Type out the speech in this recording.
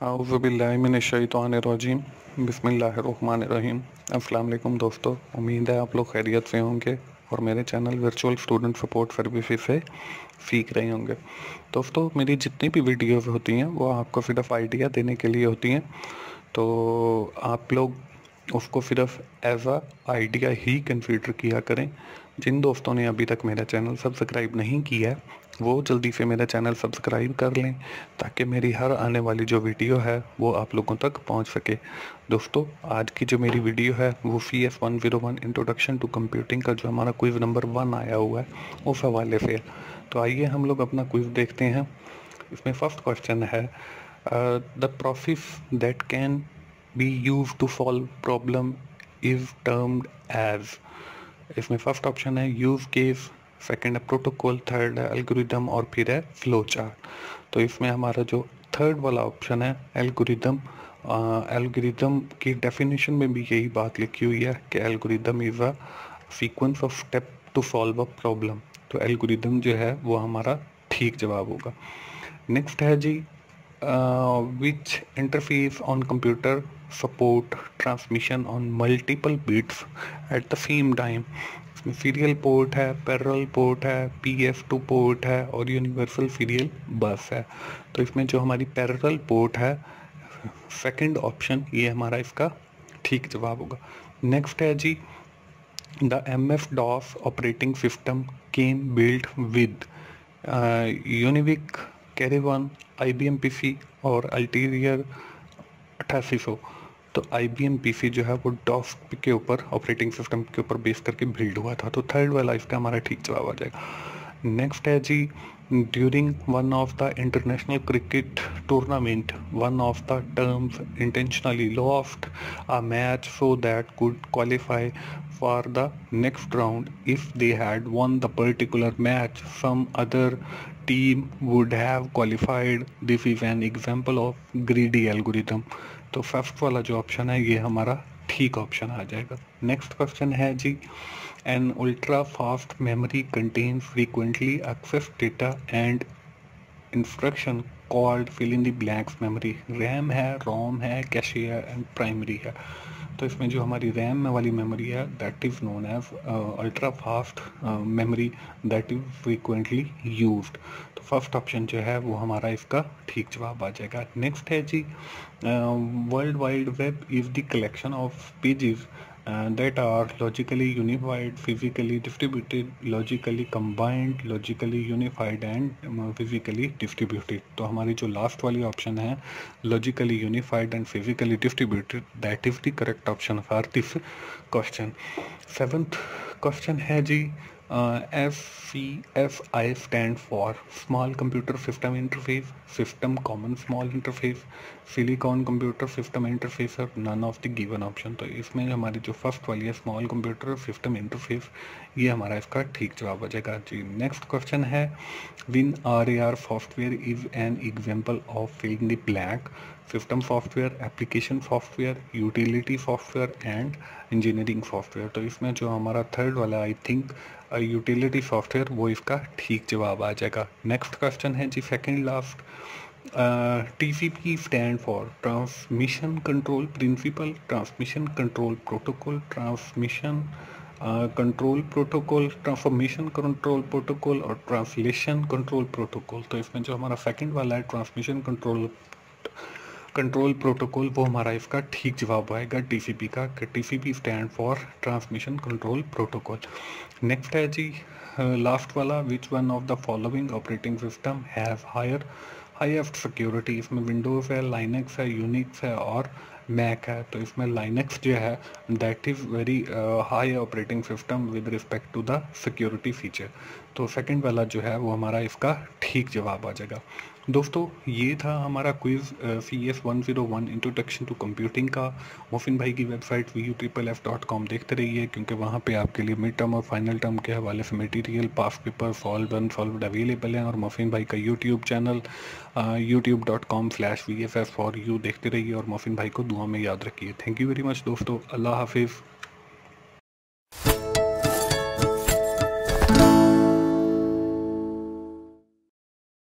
आउज़बिल्लिमिनशैतवानरजीम बिस्मिल्लाहिर्रहमानिर्रहीम अल्लाम दोस्तों। उम्मीद है आप लोग खैरियत से होंगे और मेरे channel virtual student support service से सीख रहे होंगे। दोस्तों, मेरी जितनी भी वीडियोज़ होती हैं, वो आपको सिर्फ़ आइडिया देने के लिए होती हैं। तो आप लोग उसको सिर्फ़ एज आ आइडिया ही कंसीडर किया करें। जिन दोस्तों ने अभी तक मेरा चैनल सब्सक्राइब नहीं किया है, वो जल्दी से मेरा चैनल सब्सक्राइब कर लें, ताकि मेरी हर आने वाली जो वीडियो है, वो आप लोगों तक पहुँच सके। दोस्तों, आज की जो मेरी वीडियो है, वो C S one zero one introduction to computing का जो हमारा क्विज़ नंबर वन आया हुआ है, उस हवाले से तो आइए हम लोग अपना क्विज़ देखते हैं। इसमें फ़र्स्ट क्वेश्चन है the process that can be used to solve problem is termed as इसमें फ़र्स्ट ऑप्शन है यूज़ केस सेकेंड है प्रोटोकॉल थर्ड है एल्गोरिदम और फिर है फ्लो चार्ट तो इसमें हमारा जो थर्ड वाला ऑप्शन है एल्गोरिदम एल्गोरिदम की डेफिनेशन में भी यही बात लिखी हुई है कि algorithm is a sequence of step to solve a problem तो एल्गोरिदम जो है, वो हमारा ठीक जवाब होगा। नेक्स्ट है जी which interface on computer support transmission on multiple bits at the same time इसमें सीरियल पोर्ट है पैरल पोर्ट है पी एफ़ टू पोर्ट है और यूनिवर्सल सीरियल बस है। तो इसमें जो हमारी पैरल पोर्ट है सेकंड ऑप्शन ये हमारा इसका ठीक जवाब होगा। नेक्स्ट है जी the M S DOS operating system came build with UNIVAC Cray one I B M P C और अल्टीरियर अट्ठासी सौ तो I B M P C जो है वो डॉस के ऊपर ऑपरेटिंग सिस्टम के ऊपर बेस करके बिल्ड हुआ था। तो थर्ड वाला इसका हमारा ठीक जवाब आ जाएगा। नेक्स्ट है जी during one of the international cricket tournament one of the teams intentionally lost a match so that could qualify for the next round if they had won the particular match some other team would have qualified this is an example of greedy algorithm तो first वाला जो option है, ये हमारा ठीक option आ जाएगा। Next question है जी an ultra fast memory contains frequently access data and instruction called fill in the blanks memory RAM है रोम है, कैशे है एंड प्राइमरी है। तो इसमें जो हमारी रैम वाली मेमोरी है that is known as ultra fast memory that is frequently use तो फ़र्स्ट ऑप्शन जो है, वो हमारा इसका ठीक जवाब आ जाएगा। नेक्स्ट है जी world wide web is the collection of pages uh, that are logically unified, physically distributed, logically combined, logically unified and um, physically distributed. तो हमारी जो लास्ट वाली ऑप्शन है logically unified and physically distributed that is the correct option for this question. Seventh question है जी S C S I stand for small computer system interface system common small interface silicon computer system interface और none of the given option तो इसमें हमारी जो first वाली है small computer system interface ये हमारा इसका ठीक जवाब आ जाएगा। जी नेक्स्ट क्वेश्चन है WinRAR software is an example of fill the blank system software application software utility software and engineering software तो इसमें जो हमारा थर्ड वाला आई थिंक यूटिलिटी सॉफ्टवेयर वो इसका ठीक जवाब आ जाएगा। नेक्स्ट क्वेश्चन है जी second last T C P stand for transmission control principle transmission control protocol transmission control protocol transformation control protocol और ट्रांसलेशन कंट्रोल प्रोटोकॉल तो इसमें जो हमारा सेकंड वाला है ट्रांसमिशन कंट्रोल कंट्रोल प्रोटोकॉल वो हमारा इसका ठीक जवाब आएगा टीसीपी का TCP stand for transmission control protocol next है जी लास्ट वाला which one of the following operating system has higher highest security इसमें विंडोज़ है लाइनेक्स है यूनिक्स है और मैक है। तो इसमें लाइनेक्स जो है that is very high operating system with respect to the security feature तो सेकंड वाला जो है, वो हमारा इसका ठीक जवाब आ जाएगा। दोस्तों, ये था हमारा quiz C S one zero one introduction to computing का। मोफिन भाई की website V U triple F dot com देखते रहिए, क्योंकि वहाँ पे आपके लिए मिड टर्म और फाइनल टर्म के हवाले से material past paper solve available हैं और मोफिन भाई का YouTube channel YouTube dot com slash V F F for you देखते रहिए और मोफिन भाई को दुआ में याद रखिए। थैंक यू वेरी मच दोस्तों। अल्लाह हाफिज़।